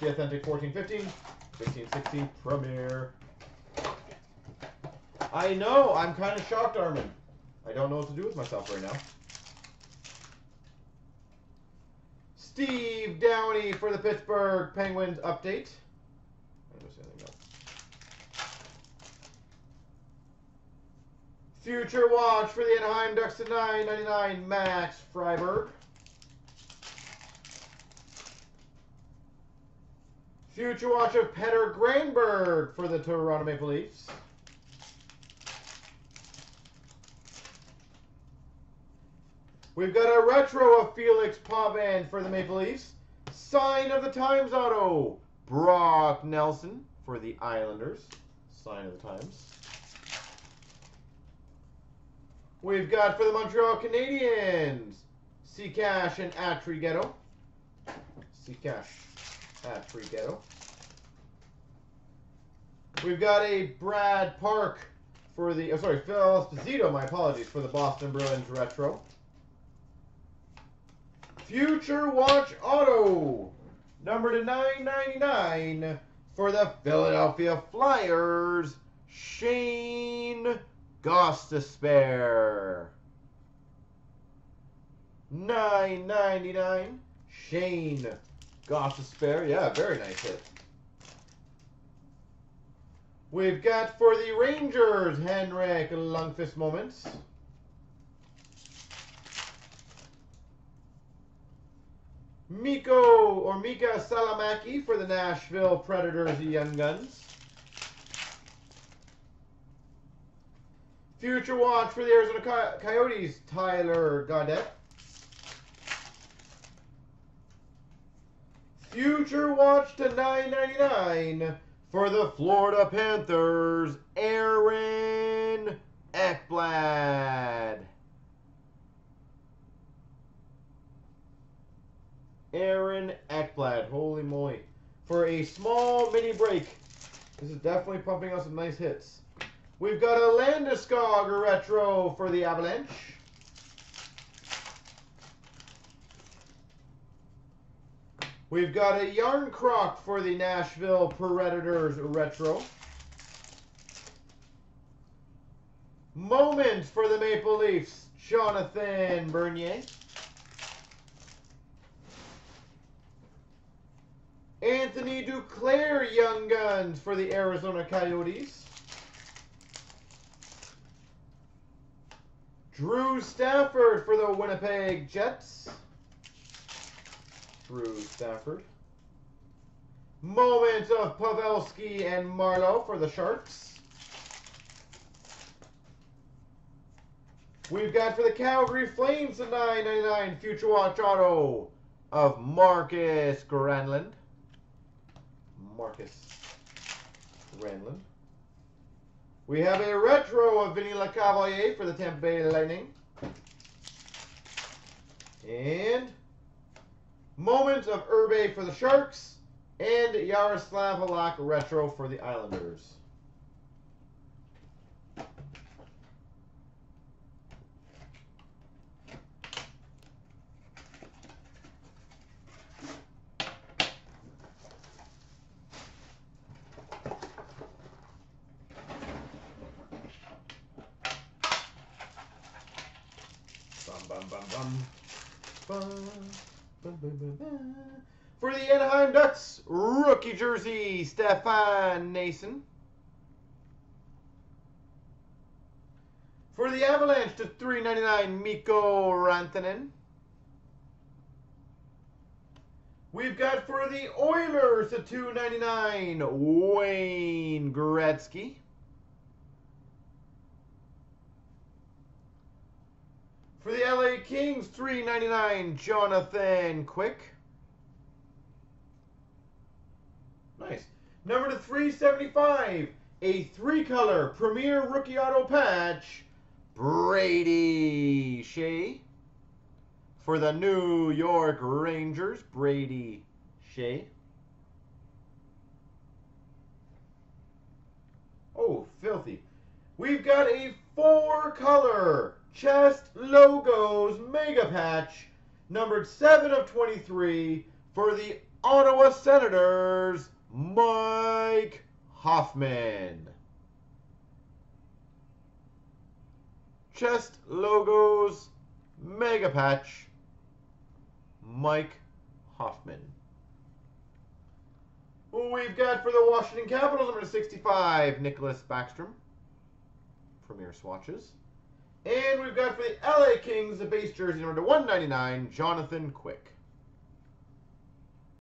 the authentic 1415, 1560 Premier. I know, I'm kind of shocked, Armin. I don't know what to do with myself right now. Steve Downie for the Pittsburgh Penguins update. Future Watch for the Anaheim Ducks to 9.99 Max Friberg. Future Watch of Petter Granberg for the Toronto Maple Leafs. We've got a retro of Felix Potvin for the Maple Leafs. Sign of the Times auto. Brock Nelson for the Islanders. Sign of the Times. We've got for the Montreal Canadiens, C. Cash and Andrighetto. C. Cash, Andrighetto. We've got a Brad Park for the, oh sorry, Phil Esposito, my apologies, for the Boston Bruins Retro. Future Watch Auto, number to 999 for the Philadelphia Flyers, Shane Gostisbehere. Nine ninety nine. Shane Gostisbehere. Yeah, very nice hit. We've got for the Rangers, Henrik Lundqvist moments. Miko or Mika Salomaki for the Nashville Predators the Young Guns. Future Watch for the Arizona Coyotes, Tyler Gaudet. Future Watch to 9.99 for the Florida Panthers, Aaron Ekblad. Aaron Ekblad, holy moly. For a small mini break. This is definitely pumping out some nice hits. We've got a Landeskog retro for the Avalanche. We've got a Järnkrok for the Nashville Predators retro. Moment for the Maple Leafs, Jonathan Bernier. Anthony Duclair Young Guns for the Arizona Coyotes. Drew Stafford for the Winnipeg Jets. Drew Stafford. Moment of Pavelski and Marleau for the Sharks. We've got for the Calgary Flames the 999 Future Watch Auto of Markus Granlund. Markus Granlund. We have a retro of Vinny Lecavalier for the Tampa Bay Lightning. And Moments of Irbe for the Sharks. And Yaroslav Halak retro for the Islanders. For the Anaheim Ducks, rookie jersey, Stefan Noesen. For the Avalanche to 399, Mikko Rantanen. We've got for the Oilers to 299, Wayne Gretzky. For the LA Kings, three ninety nine, Jonathan Quick. Nice. Number to 375, a three-color Premier Rookie Auto Patch, Brady Skjei. For the New York Rangers, Brady Skjei. Oh, filthy. We've got a four-color Chest Logos Mega Patch, numbered 7 of 23 for the Ottawa Senators, Mike Hoffman. Chest logos, Mega Patch, Mike Hoffman. We've got for the Washington Capitals, number 65, Nicklas Backstrom. Premier swatches. And we've got for the LA Kings, the base jersey number to 199, Jonathan Quick.